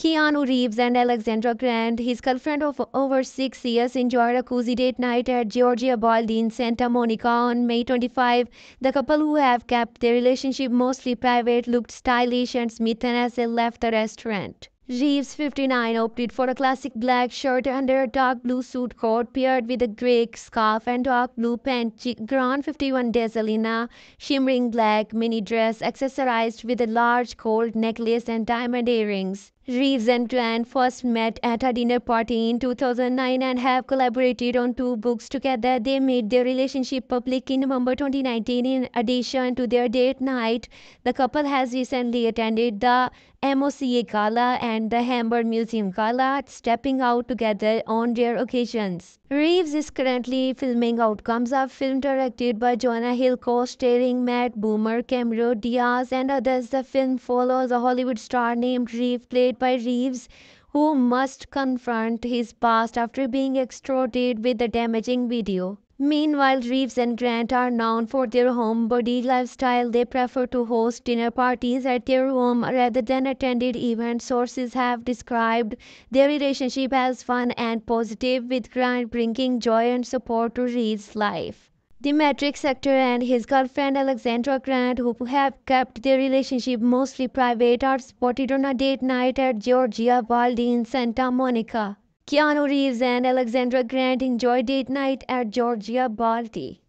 Keanu Reeves and Alexandra Grant, his girlfriend of over six years, enjoyed a cozy date night at Giorgio Baldi in Santa Monica on May 25. The couple, who have kept their relationship mostly private, looked stylish and smitten as they left the restaurant. Reeves, 59, opted for a classic black shirt under a dark blue suit coat paired with a grey scarf and dark blue pants. Grant, 51, dazzled in a shimmering black mini dress accessorized with a large gold necklace and diamond earrings. Reeves and Grant first met at a dinner party in 2009 and have collaborated on two books together. They made their relationship public in November 2019. In addition to their date night, the couple has recently attended the MOCA Gala and the Hammer Museum Gala, stepping out together on rare occasions. Reeves is currently filming Outcomes, a film directed by Jonah Hill, co-starring Matt Bomer, Cameron Diaz, and others. The film follows a Hollywood star named Reeve, played by Reeves, who must confront his past after being extorted with a damaging video. Meanwhile, Reeves and Grant are known for their homebody lifestyle. They prefer to host dinner parties at their home rather than attended events. Sources have described their relationship as fun and positive, with Grant bringing joy and support to Reeves' life. The Matrix actor and his girlfriend Alexandra Grant, who have kept their relationship mostly private, are spotted on a date night at Giorgio Baldi in Santa Monica. Keanu Reeves and Alexandra Grant enjoy date night at Giorgio Baldi.